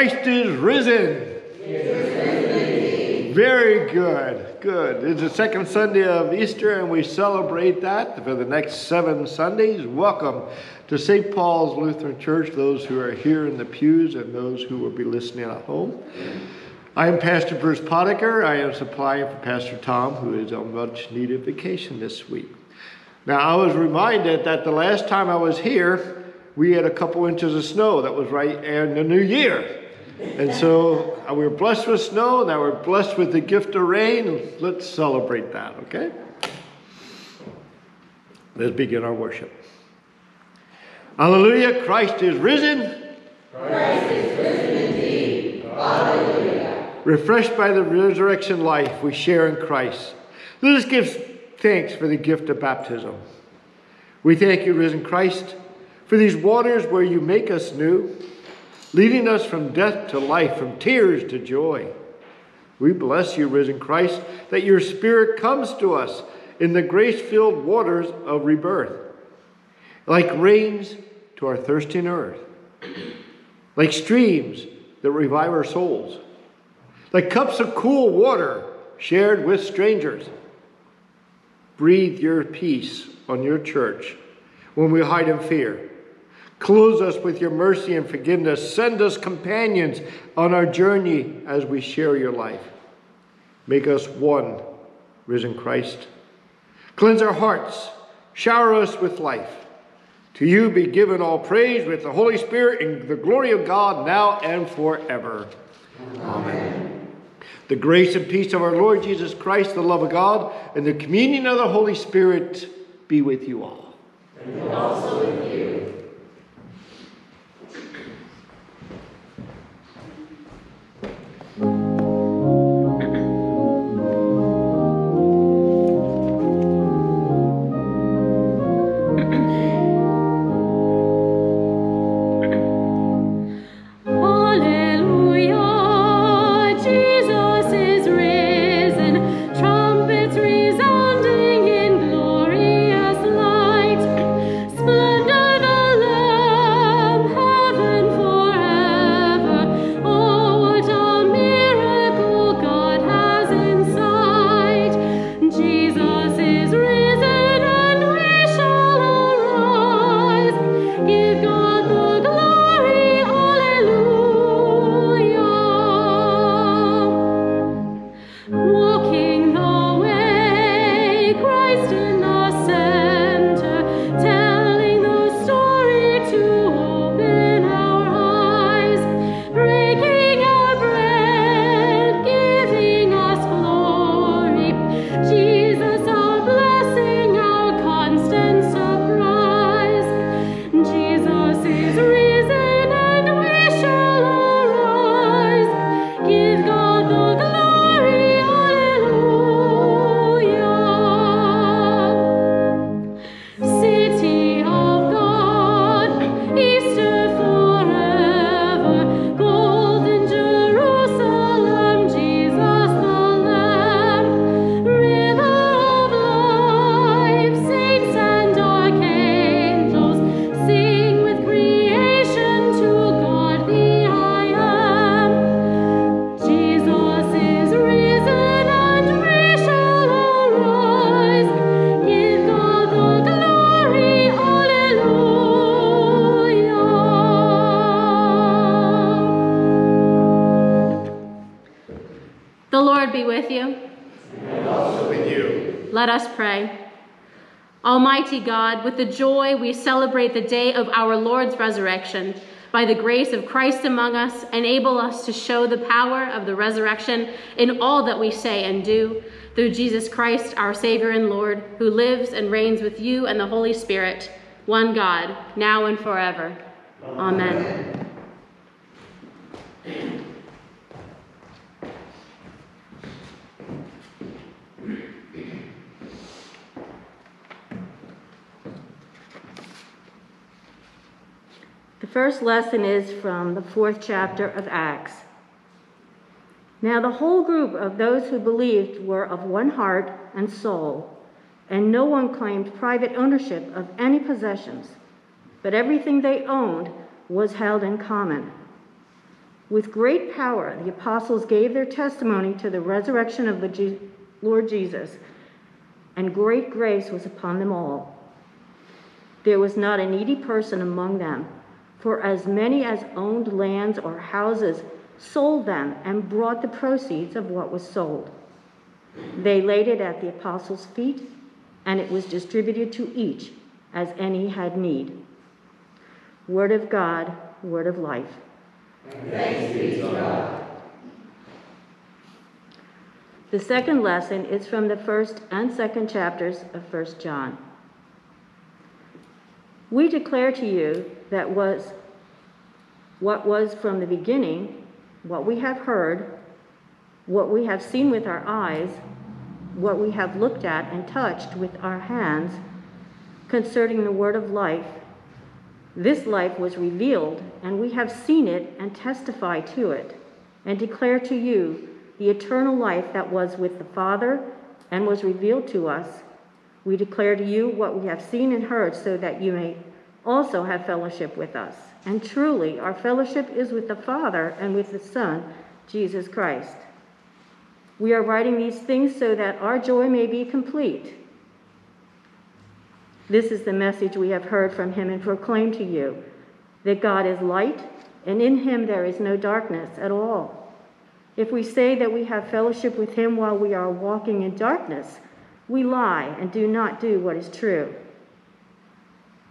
Good morning. Christ is risen. Very good. Good. It's the second Sunday of Easter, and we celebrate that for the next seven Sundays. Welcome to St. Paul's Lutheran Church, those who are here in the pews and those who will be listening at home. I am Pastor Bruce Potiker. I am supplying for Pastor Tom, who is on much needed vacation this week. Now, I was reminded that the last time I was here, we had a couple inches of snow. That was right in the new year. And so uh, we were blessed with snow. Now we're blessed with the gift of rain. Let's celebrate that, okay? Let's begin our worship. Hallelujah. Christ is risen. Christ is risen indeed. Hallelujah. Refreshed by the resurrection life we share in Christ. Let us give thanks for the gift of baptism. We thank you, risen Christ for these waters where you make us new, leading us from death to life, from tears to joy. We bless you, risen Christ, that your Spirit comes to us in the grace filled waters of rebirth, like rains to our thirsting earth, like streams that revive our souls, like cups of cool water shared with strangers. Breathe your peace on your church when we hide in fear Close us with your mercy and forgiveness. Send us companions on our journey as we share your life. Make us one, risen Christ. Cleanse our hearts. Shower us with life. To you be given all praise with the Holy Spirit in the glory of God now and forever. Amen. Amen. The grace and peace of our Lord Jesus Christ, the love of God, and the communion of the Holy Spirit be with you all. And also with you. The joy we celebrate the day of our Lord's resurrection, by the grace of Christ among us, enable us to show the power of the resurrection in all that we say and do, through Jesus Christ, our Savior and Lord, who lives and reigns with you and the Holy Spirit, one God, now and forever. Amen. Amen. First lesson is from the fourth chapter of Acts. Now, the whole group of those who believed were of one heart and soul, and no one claimed private ownership of any possessions, but everything they owned was held in common. With great power, the apostles gave their testimony to the resurrection of the Lord Jesus, and great grace was upon them all. There was not a needy person among them, for as many as owned lands or houses sold them and brought the proceeds of what was sold. They laid it at the apostles' feet, and it was distributed to each as any had need. Word of God, word of life. Thanks be to God. The second lesson is from the first and second chapters of First John. We declare to you that was what was from the beginning, what we have heard, what we have seen with our eyes, what we have looked at and touched with our hands concerning the word of life. This life was revealed, and we have seen it and testify to it, and declare to you the eternal life that was with the Father and was revealed to us. We declare to you what we have seen and heard, so that you may also have fellowship with us. And truly, our fellowship is with the Father and with the Son, Jesus Christ. We are writing these things so that our joy may be complete. This is the message we have heard from him and proclaimed to you that God is light, and in him there is no darkness at all. If we say that we have fellowship with him while we are walking in darkness, we lie and do not do what is true.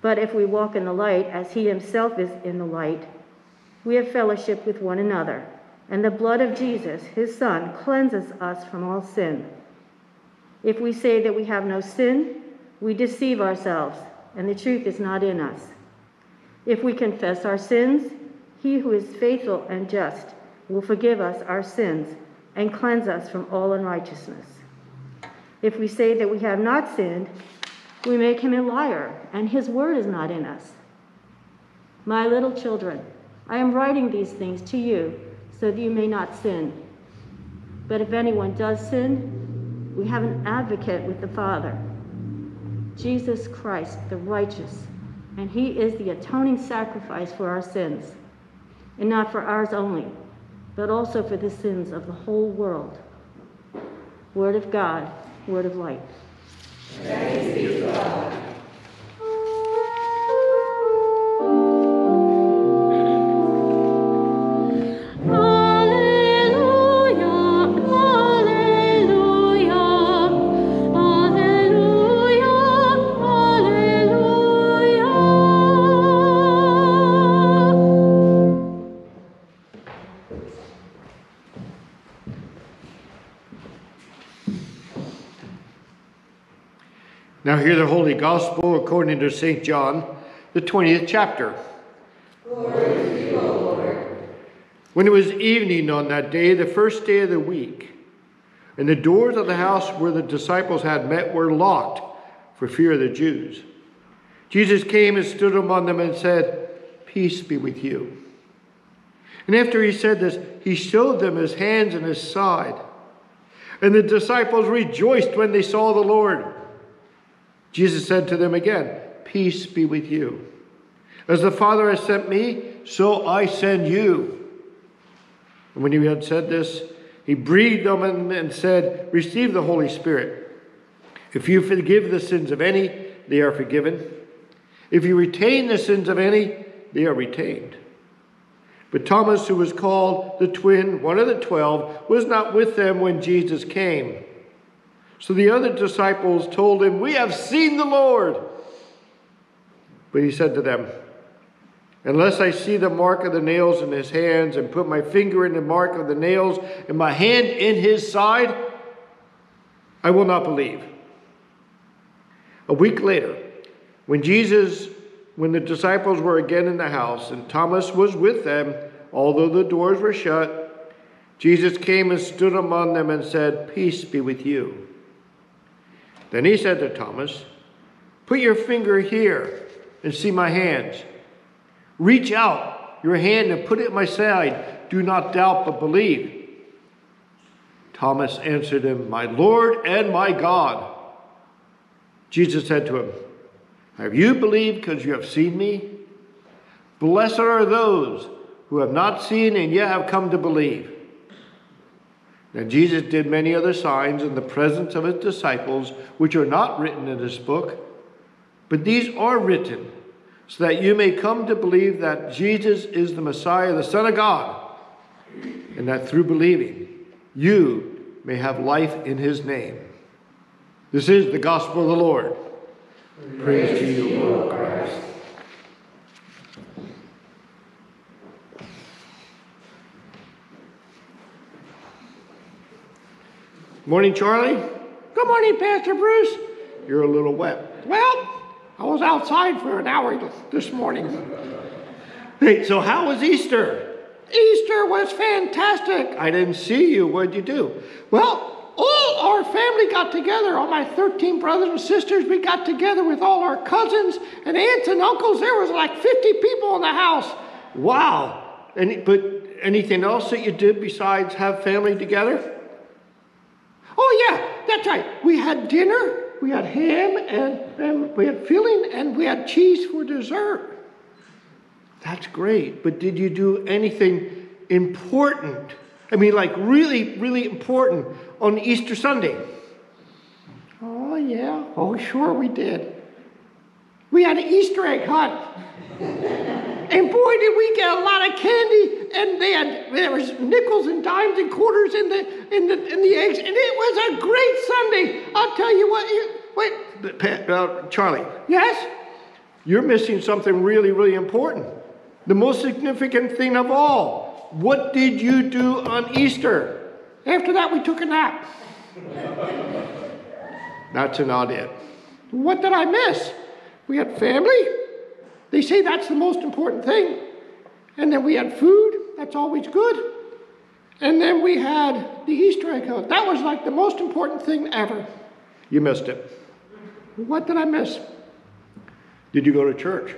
But if we walk in the light as he himself is in the light, we have fellowship with one another and the blood of Jesus, his Son, cleanses us from all sin. If we say that we have no sin, we deceive ourselves, and the truth is not in us. If we confess our sins, he who is faithful and just will forgive us our sins and cleanse us from all unrighteousness. If we say that we have not sinned, we make him a liar, and his word is not in us. My little children, I am writing these things to you so that you may not sin. But if anyone does sin, we have an advocate with the Father, Jesus Christ, the righteous, and he is the atoning sacrifice for our sins, and not for ours only, but also for the sins of the whole world. Word of God, word of life. Thanks be to God. Hear the Holy Gospel according to St. John, the 20th chapter. when it was evening on that day, the first day of the week, and the doors of the house where the disciples had met were locked for fear of the Jews, Jesus came and stood among them and said, Peace be with you. And after he said this, he showed them his hands and his side. And the disciples rejoiced when they saw the Lord. Jesus said to them again, Peace be with you. As the Father has sent me, so I send you. And when he had said this, he breathed on them and said, Receive the Holy Spirit. If you forgive the sins of any, they are forgiven. If you retain the sins of any, they are retained. But Thomas, who was called the twin, one of the twelve, was not with them when Jesus came. So the other disciples told him, We have seen the Lord. But he said to them, Unless I see the mark of the nails in his hands and put my finger in the mark of the nails and my hand in his side, I will not believe. A week later, when Jesus, when the disciples were again in the house and Thomas was with them, although the doors were shut, Jesus came and stood among them and said, Peace be with you. Then he said to Thomas, Put your finger here and see my hands. Reach out your hand and put it my side. Do not doubt, but believe. Thomas answered him, My Lord and my God. Jesus said to him, Have you believed because you have seen me? Blessed are those who have not seen and yet have come to believe. Now, Jesus did many other signs in the presence of his disciples, which are not written in this book, but these are written so that you may come to believe that Jesus is the Messiah, the Son of God, and that through believing you may have life in his name. This is the gospel of the Lord. Praise, Praise to you, Lord Christ. Morning, Charlie. Good morning, Pastor Bruce. You're a little wet. Well, I was outside for an hour this morning. Hey, so how was Easter? Easter was fantastic. I didn't see you. What'd you do? Well, all our family got together. All my 13 brothers and sisters, we got together with all our cousins and aunts and uncles. There was like 50 people in the house. Wow. Any, but anything else that you did besides have family together? Oh, yeah, that's right. We had dinner, we had ham, and, and we had filling, and we had cheese for dessert. That's great. But did you do anything important? I mean, like really, really important on Easter Sunday? Oh, yeah. Oh, sure we did. We had an Easter egg hunt. And boy, did we get a lot of candy, and they had there was nickels and dimes and quarters in the in the in the eggs, and it was a great Sunday. I'll tell you what. You, wait, Pat, uh, Charlie. Yes, you're missing something really, really important. The most significant thing of all. What did you do on Easter? After that, we took a nap. That's not it. What did I miss? We had family. They say that's the most important thing. And then we had food, that's always good. And then we had the Easter egg hunt. That was like the most important thing ever. You missed it. What did I miss? Did you go to church?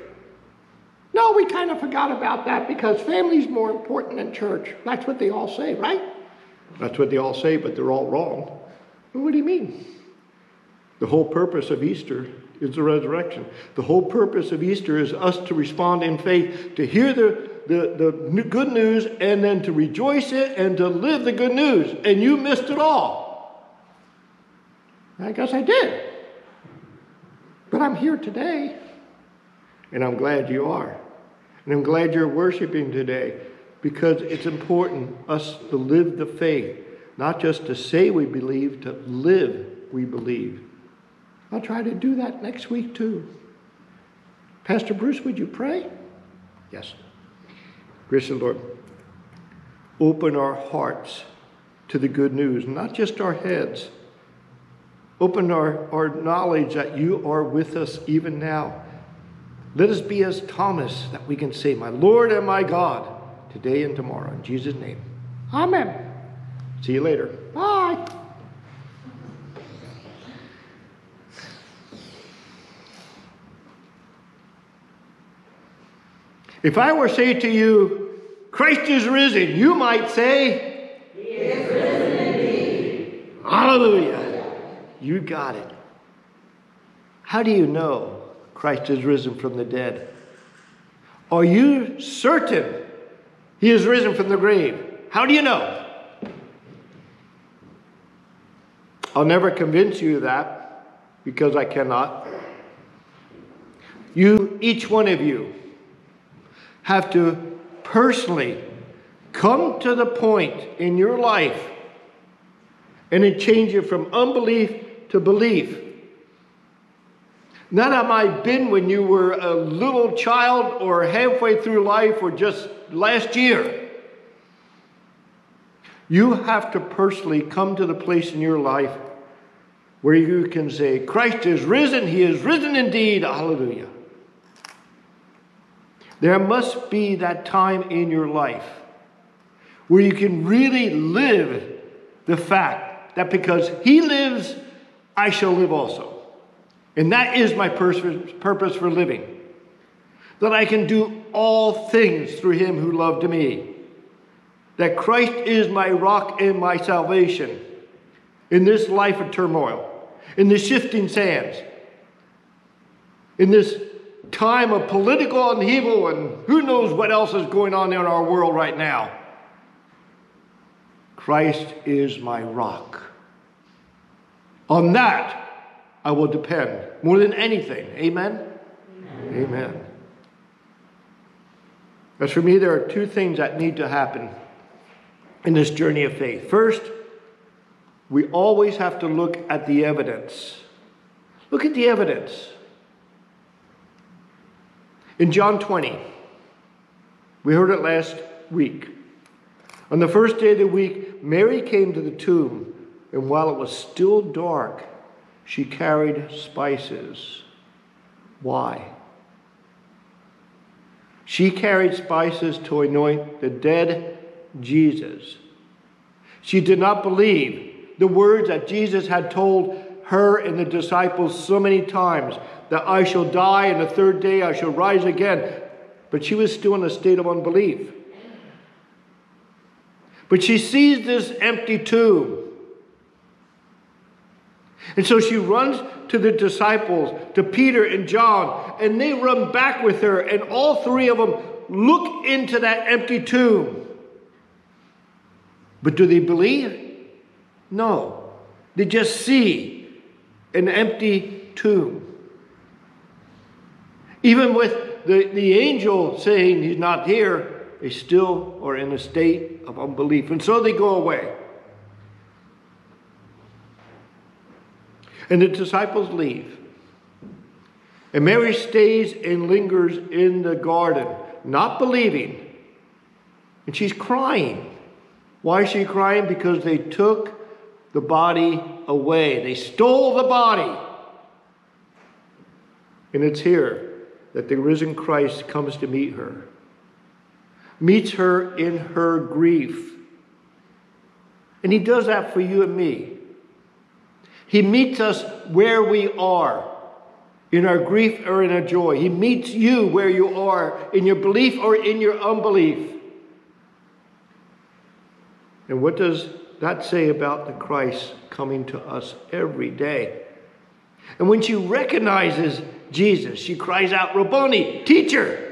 No, we kind of forgot about that because family's more important than church. That's what they all say, right? That's what they all say, but they're all wrong. What do you mean? The whole purpose of Easter is the resurrection. The whole purpose of Easter is us to respond in faith, to hear the, the, the good news, and then to rejoice it and to live the good news. And you missed it all. I guess I did. But I'm here today, and I'm glad you are. And I'm glad you're worshiping today because it's important us to live the faith, not just to say we believe, to live we believe. I'll try to do that next week too. Pastor Bruce, would you pray? Yes. Gracious Lord, open our hearts to the good news, not just our heads. Open our, our knowledge that you are with us even now. Let us be as Thomas, that we can say, My Lord and my God, today and tomorrow. In Jesus' name. Amen. See you later. Bye. If I were to say to you, Christ is risen, you might say, He is risen indeed. Hallelujah. You got it. How do you know Christ is risen from the dead? Are you certain he is risen from the grave? How do you know? I'll never convince you of that because I cannot. You, each one of you, have to personally come to the point in your life and it change you from unbelief to belief. Not have I been when you were a little child or halfway through life or just last year. You have to personally come to the place in your life where you can say, Christ is risen, he is risen indeed, hallelujah. There must be that time in your life where you can really live the fact that because He lives, I shall live also. And that is my purpose for living. That I can do all things through Him who loved me. That Christ is my rock and my salvation in this life of turmoil, in the shifting sands, in this time of political upheaval and who knows what else is going on in our world right now. Christ is my rock. On that, I will depend more than anything. Amen? Amen. Amen. As for me, there are two things that need to happen in this journey of faith. First, we always have to look at the evidence. Look at the evidence. In John 20, we heard it last week. On the first day of the week, Mary came to the tomb, and while it was still dark, she carried spices. Why? She carried spices to anoint the dead Jesus. She did not believe the words that Jesus had told her and the disciples so many times that I shall die and the third day I shall rise again. But she was still in a state of unbelief. But she sees this empty tomb. And so she runs to the disciples, to Peter and John, and they run back with her, and all three of them look into that empty tomb. But do they believe? No. They just see an empty tomb. Even with the, the angel saying he's not here, they still are in a state of unbelief. And so they go away. And the disciples leave. And Mary stays and lingers in the garden, not believing. And she's crying. Why is she crying? Because they took the body away, they stole the body. And it's here that the risen Christ comes to meet her, meets her in her grief. And he does that for you and me. He meets us where we are, in our grief or in our joy. He meets you where you are, in your belief or in your unbelief. And what does that say about the Christ coming to us every day? And when she recognizes Jesus, she cries out, Rabboni, teacher!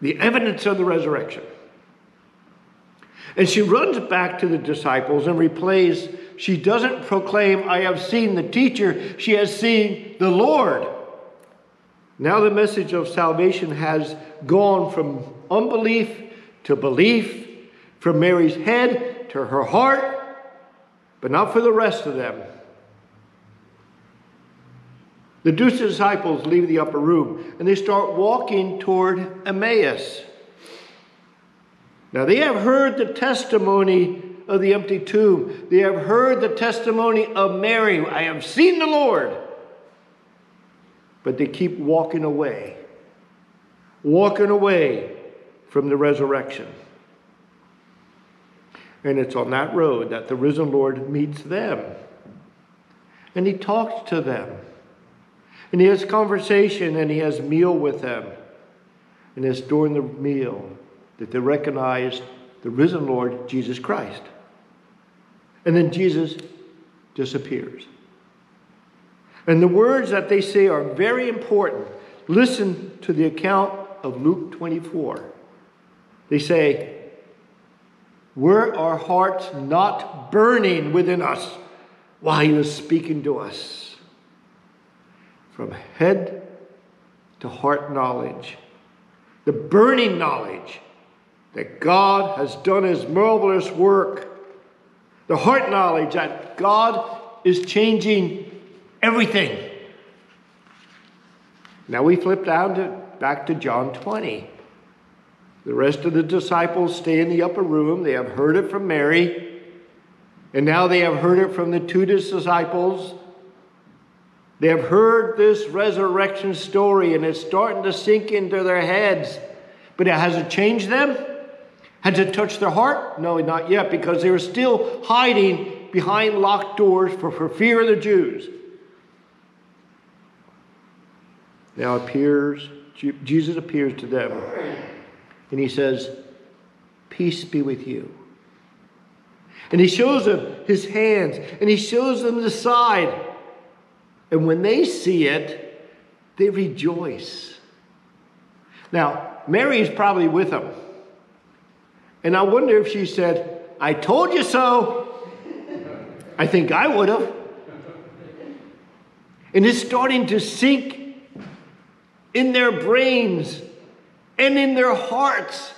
The evidence of the resurrection. And she runs back to the disciples and replays, she doesn't proclaim, I have seen the teacher, she has seen the Lord. Now the message of salvation has gone from unbelief to belief, from Mary's head to her heart, but not for the rest of them. The two disciples leave the upper room and they start walking toward Emmaus. Now, they have heard the testimony of the empty tomb. They have heard the testimony of Mary. I have seen the Lord. But they keep walking away, walking away from the resurrection. And it's on that road that the risen Lord meets them. And he talks to them. And he has conversation and he has meal with them. And it's during the meal that they recognize the risen Lord Jesus Christ. And then Jesus disappears. And the words that they say are very important. Listen to the account of Luke 24. They say, Were our hearts not burning within us while he was speaking to us? From head to heart knowledge, the burning knowledge that God has done his marvelous work, the heart knowledge that God is changing everything. Now we flip down to back to John 20. The rest of the disciples stay in the upper room. They have heard it from Mary, and now they have heard it from the two disciples. They have heard this resurrection story, and it's starting to sink into their heads. But it hasn't changed them. Has it touched their heart? No, not yet, because they were still hiding behind locked doors for, for fear of the Jews. Now appears, Jesus appears to them, and he says, Peace be with you. And he shows them his hands, and he shows them the side. And when they see it, they rejoice. Now, Mary is probably with them. And I wonder if she said, I told you so. I think I would have. And it's starting to sink in their brains and in their hearts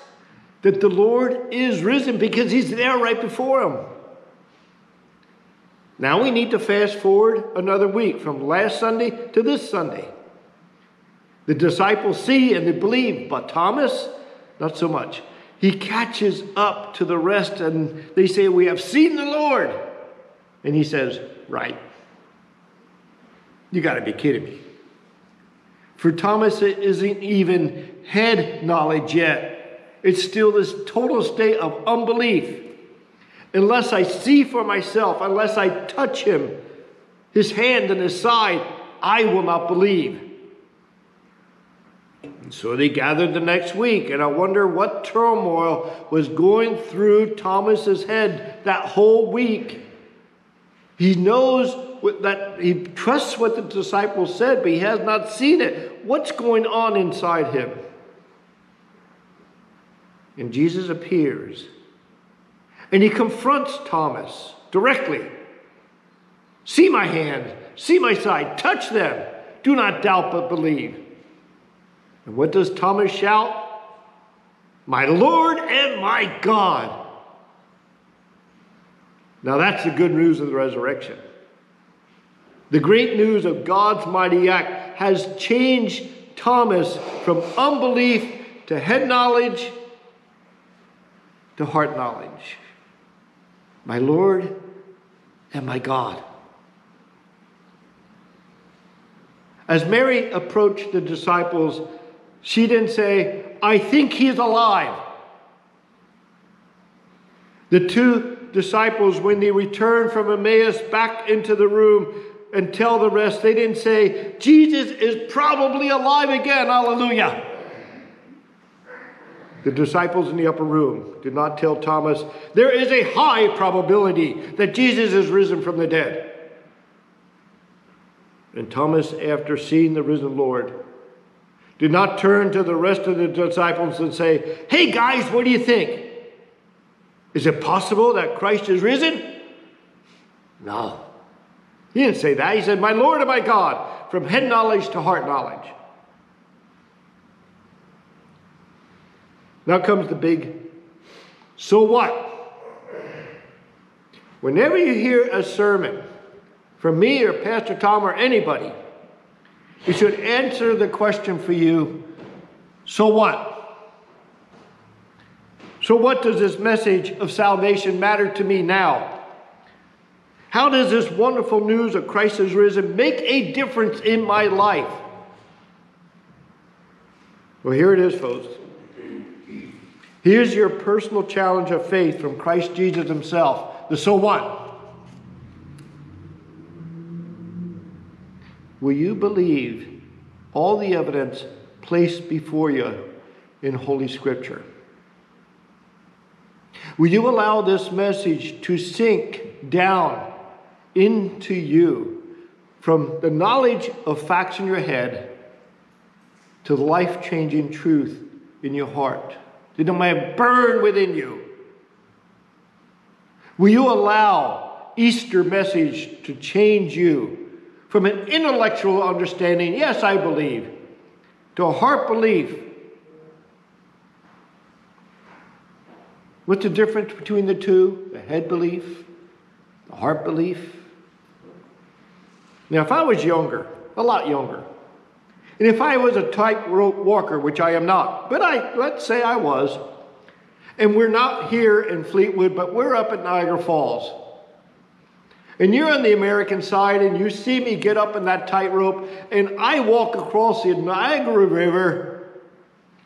that the Lord is risen because he's there right before them. Now we need to fast forward another week from last Sunday to this Sunday. The disciples see and they believe, but Thomas, not so much. He catches up to the rest and they say, We have seen the Lord. And he says, Right. You got to be kidding me. For Thomas, it isn't even head knowledge yet. It's still this total state of unbelief. Unless I see for myself, unless I touch him, his hand and his side, I will not believe. And so they gathered the next week, and I wonder what turmoil was going through Thomas's head that whole week. He knows that he trusts what the disciples said, but he has not seen it. What's going on inside him? And Jesus appears and he confronts Thomas directly. See my hand, see my side, touch them. Do not doubt but believe. And what does Thomas shout? My Lord and my God. Now that's the good news of the resurrection. The great news of God's mighty act has changed Thomas from unbelief to head knowledge to heart knowledge. My Lord and my God. As Mary approached the disciples, she didn't say, I think he's alive. The two disciples, when they returned from Emmaus back into the room and tell the rest, they didn't say, Jesus is probably alive again. Hallelujah. The disciples in the upper room did not tell Thomas, there is a high probability that Jesus is risen from the dead. And Thomas, after seeing the risen Lord, did not turn to the rest of the disciples and say, Hey guys, what do you think? Is it possible that Christ is risen? No. He didn't say that. He said, My Lord and my God, from head knowledge to heart knowledge. Now comes the big so what? Whenever you hear a sermon from me or Pastor Tom or anybody, you should answer the question for you so what? So, what does this message of salvation matter to me now? How does this wonderful news of Christ risen make a difference in my life? Well, here it is, folks. Here's your personal challenge of faith from Christ Jesus himself. The so what? Will you believe all the evidence placed before you in Holy Scripture? Will you allow this message to sink down into you from the knowledge of facts in your head to life changing truth in your heart? that it may burn within you. Will you allow Easter message to change you from an intellectual understanding, yes, I believe, to a heart belief? What's the difference between the two? The head belief, the heart belief? Now, if I was younger, a lot younger, and if I was a tightrope walker, which I am not, but I let's say I was, and we're not here in Fleetwood, but we're up at Niagara Falls. And you're on the American side, and you see me get up in that tightrope, and I walk across the Niagara River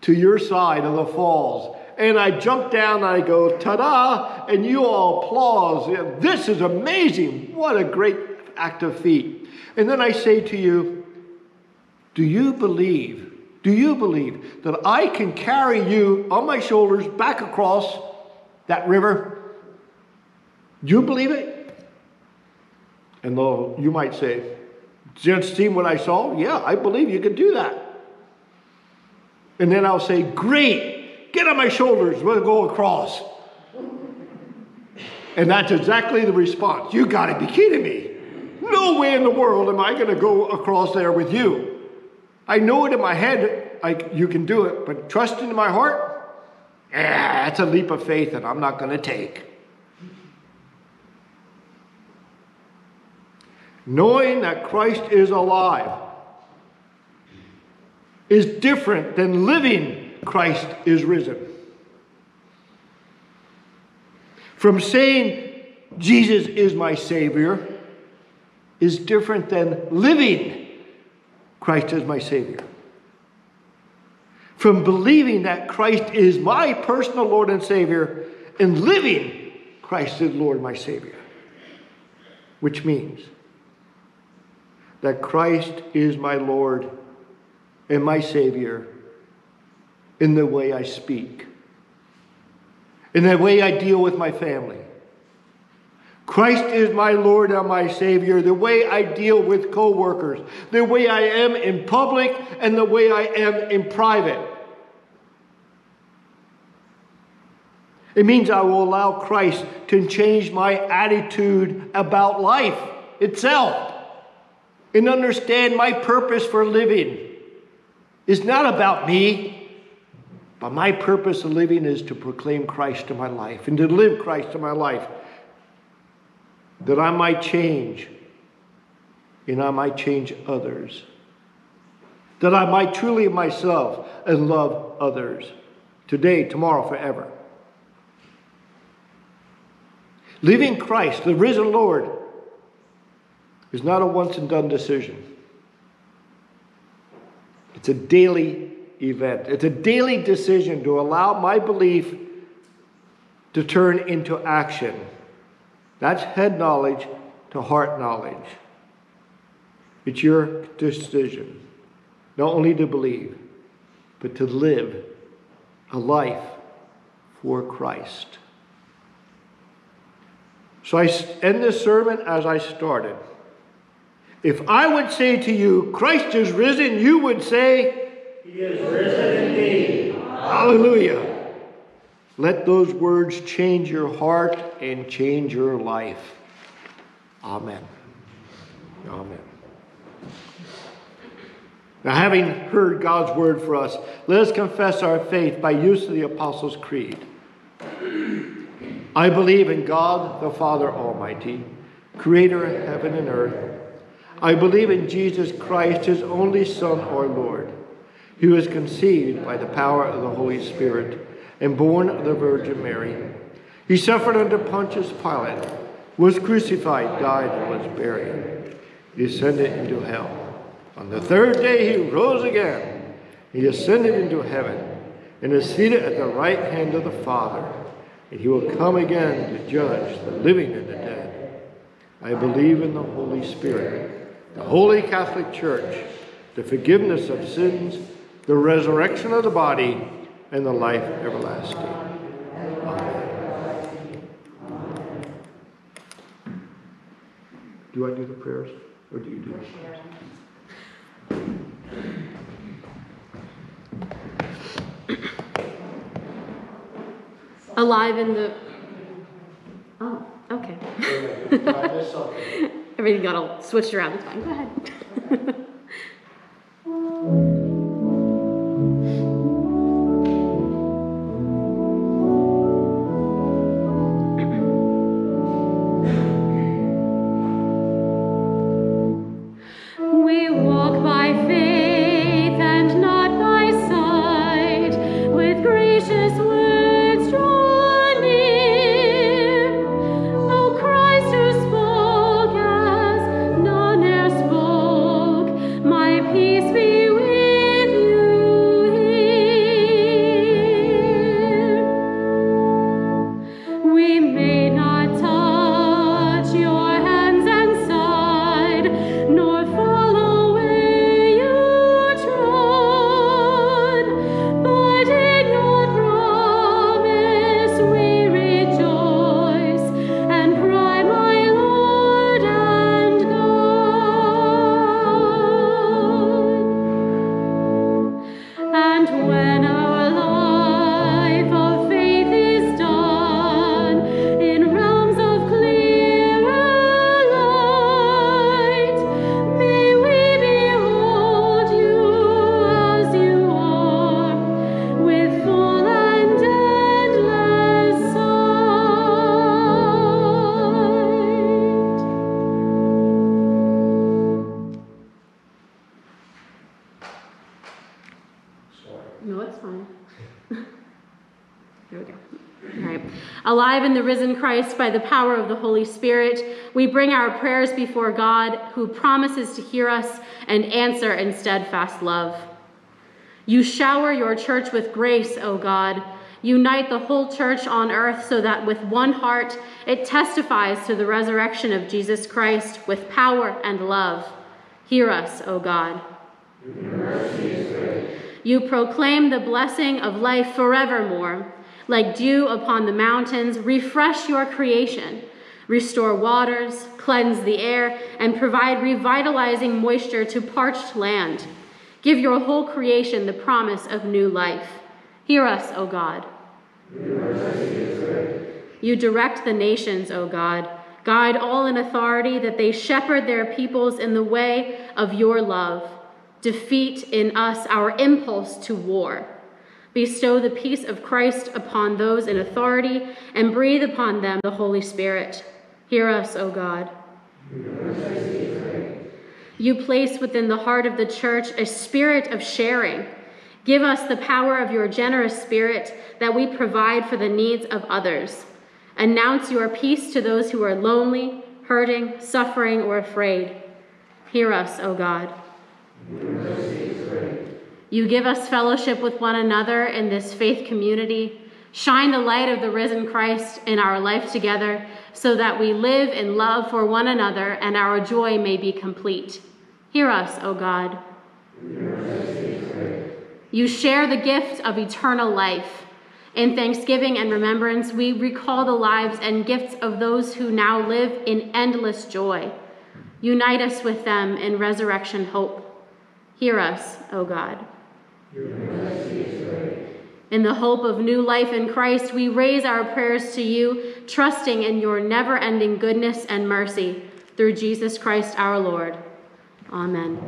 to your side of the falls. And I jump down and I go, ta da! And you all applause. This is amazing. What a great act of feat. And then I say to you, do you believe, do you believe that I can carry you on my shoulders back across that river? Do you believe it? And though you might say, Just seen what I saw? Yeah, I believe you can do that. And then I'll say, Great, get on my shoulders, we'll go across. And that's exactly the response. You got to be kidding me. No way in the world am I going to go across there with you. I know it in my head, like you can do it, but trust in my heart, yeah, that's a leap of faith that I'm not going to take. Knowing that Christ is alive is different than living Christ is risen. From saying Jesus is my Savior is different than living Christ as my Savior. From believing that Christ is my personal Lord and Savior and living Christ as Lord, my Savior. Which means that Christ is my Lord and my Savior in the way I speak in the way I deal with my family. Christ is my Lord and my Savior, the way I deal with coworkers, the way I am in public and the way I am in private. It means I will allow Christ to change my attitude about life itself and understand my purpose for living. It's not about me. But my purpose of living is to proclaim Christ to my life and to live Christ to my life. That I might change and I might change others. That I might truly myself and love others today, tomorrow, forever. Living Christ, the risen Lord, is not a once and done decision. It's a daily event. It's a daily decision to allow my belief to turn into action. That's head knowledge to heart knowledge. It's your decision not only to believe, but to live a life for Christ. So I end this sermon as I started. If I would say to you, Christ is risen, you would say, he is risen indeed. Hallelujah. Let those words change your heart and change your life. Amen. Amen. Now, having heard God's word for us, let us confess our faith by use of the Apostles' Creed. I believe in God, the Father Almighty, creator of heaven and earth. I believe in Jesus Christ, his only Son, our Lord he was conceived by the power of the Holy Spirit and born of the Virgin Mary. He suffered under Pontius Pilate, was crucified, died, and was buried. He ascended into hell. On the third day he rose again. He ascended into heaven and is seated at the right hand of the Father. And he will come again to judge the living and the dead. I believe in the Holy Spirit, the Holy Catholic Church, the forgiveness of sins the resurrection of the body, and the life everlasting. Amen. Do I do the prayers, or do you do? Alive in the. Oh, okay. Everything got all switched around. It's fine. Go ahead. Christ by the power of the Holy Spirit, we bring our prayers before God, who promises to hear us and answer in steadfast love. You shower your church with grace, O God. Unite the whole church on earth so that with one heart it testifies to the resurrection of Jesus Christ with power and love. Hear us, O God. You proclaim the blessing of life forevermore. Like dew upon the mountains, refresh your creation. Restore waters, cleanse the air, and provide revitalizing moisture to parched land. Give your whole creation the promise of new life. Hear us, O God. You direct the nations, O God. Guide all in authority that they shepherd their peoples in the way of your love. Defeat in us our impulse to war. Bestow the peace of Christ upon those in authority and breathe upon them the Holy Spirit. Hear us, O God. You place within the heart of the church a spirit of sharing. Give us the power of your generous spirit that we provide for the needs of others. Announce your peace to those who are lonely, hurting, suffering, or afraid. Hear us, O God. You give us fellowship with one another in this faith community. Shine the light of the risen Christ in our life together so that we live in love for one another and our joy may be complete. Hear us, O God. You share the gift of eternal life. In thanksgiving and remembrance, we recall the lives and gifts of those who now live in endless joy. Unite us with them in resurrection hope. Hear us, O God. In the hope of new life in Christ, we raise our prayers to you, trusting in your never ending goodness and mercy through Jesus Christ our Lord. Amen.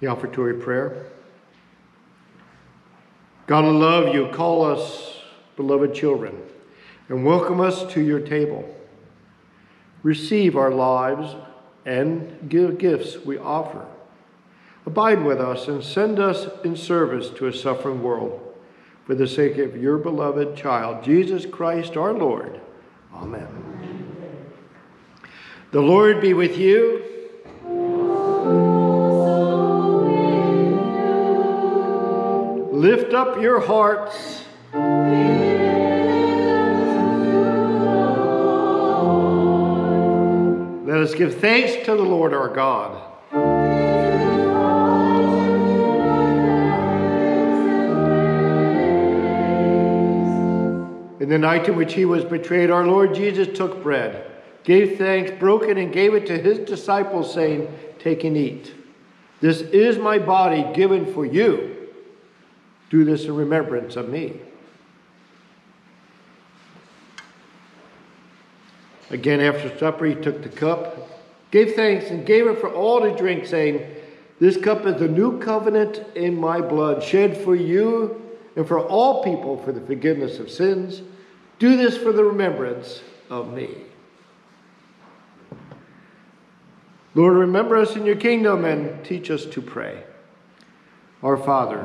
The offertory prayer. God of love, you call us beloved children and welcome us to your table. Receive our lives and give gifts we offer. Abide with us and send us in service to a suffering world for the sake of your beloved child, Jesus Christ our Lord. Amen. The Lord be with you. Lift up your hearts. Let us give thanks to the Lord our God. In the night in which he was betrayed, our Lord Jesus took bread, gave thanks, broke it, and gave it to his disciples, saying, Take and eat. This is my body given for you. Do this in remembrance of me. Again, after supper, he took the cup, gave thanks, and gave it for all to drink, saying, This cup is the new covenant in my blood, shed for you and for all people for the forgiveness of sins. Do this for the remembrance of me. Lord, remember us in your kingdom and teach us to pray. Our Father,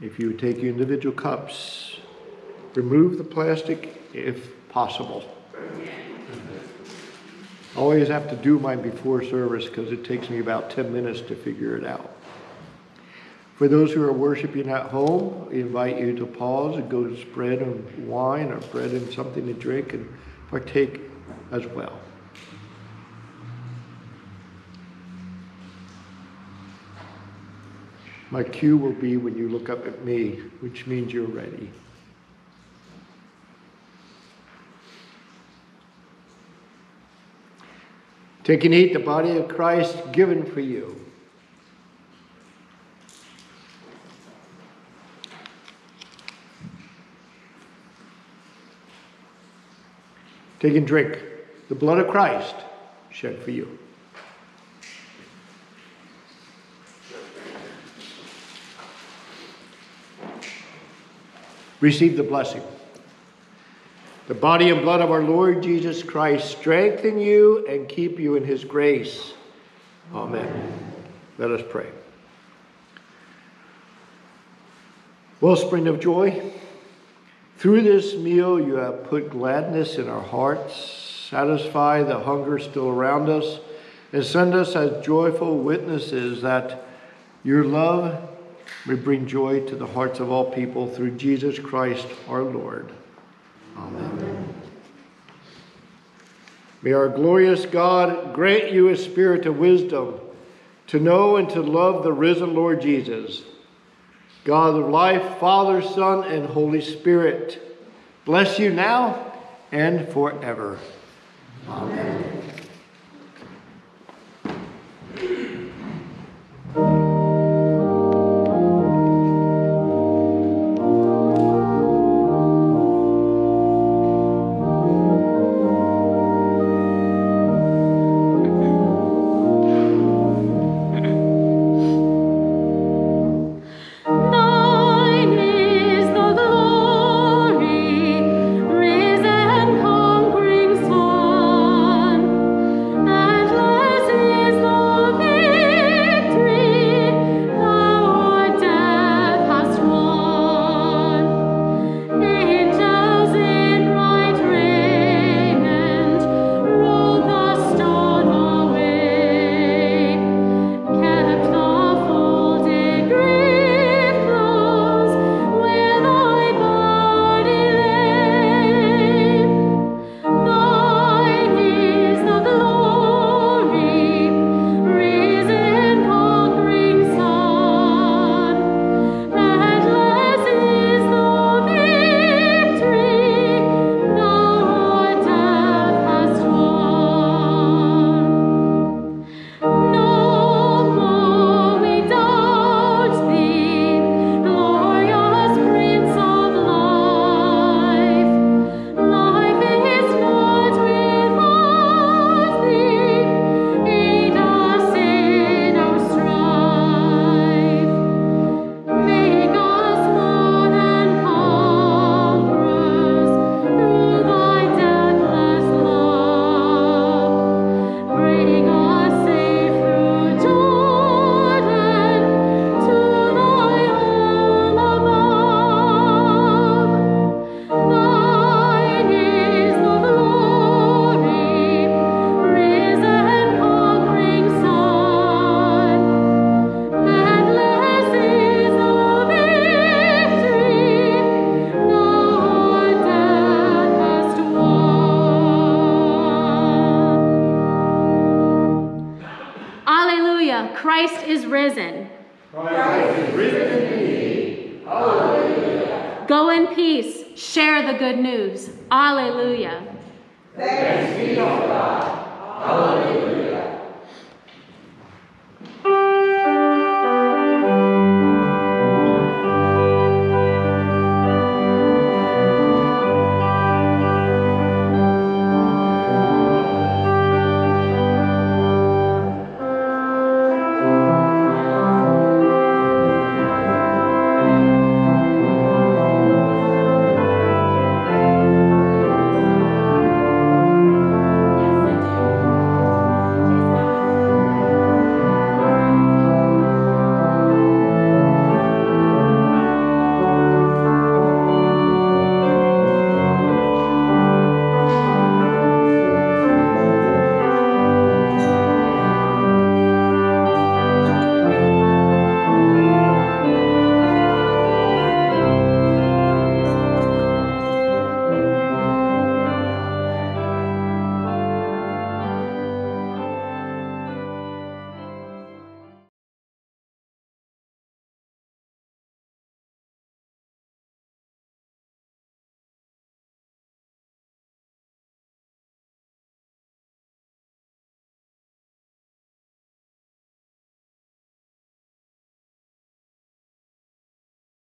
If you take your individual cups, remove the plastic if possible. I always have to do mine before service because it takes me about 10 minutes to figure it out. For those who are worshiping at home, we invite you to pause and go to spread and wine or bread and something to drink and partake as well. My cue will be when you look up at me, which means you're ready. Take and eat the body of Christ given for you. Take and drink the blood of Christ shed for you. Receive the blessing. The body and blood of our Lord Jesus Christ strengthen you and keep you in his grace. Amen. Let us pray. Wellspring of joy, through this meal you have put gladness in our hearts, satisfy the hunger still around us, and send us as joyful witnesses that your love may bring joy to the hearts of all people through Jesus Christ our Lord. Amen. May our glorious God grant you a spirit of wisdom to know and to love the risen Lord Jesus. God of life, Father, Son, and Holy Spirit, bless you now and forever. Amen.